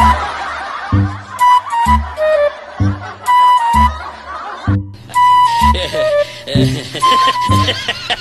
yeah.